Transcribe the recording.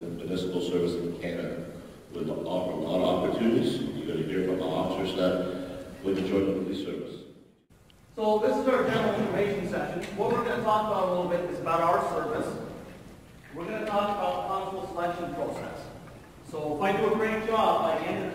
The municipal service in Canada will offer a lot of opportunities. You're going to hear from the officers that would enjoy join the police service. So this is our general information session. What we're going to talk about a little bit is about our service. We're going to talk about the constable selection process. So if I do a great job by the end of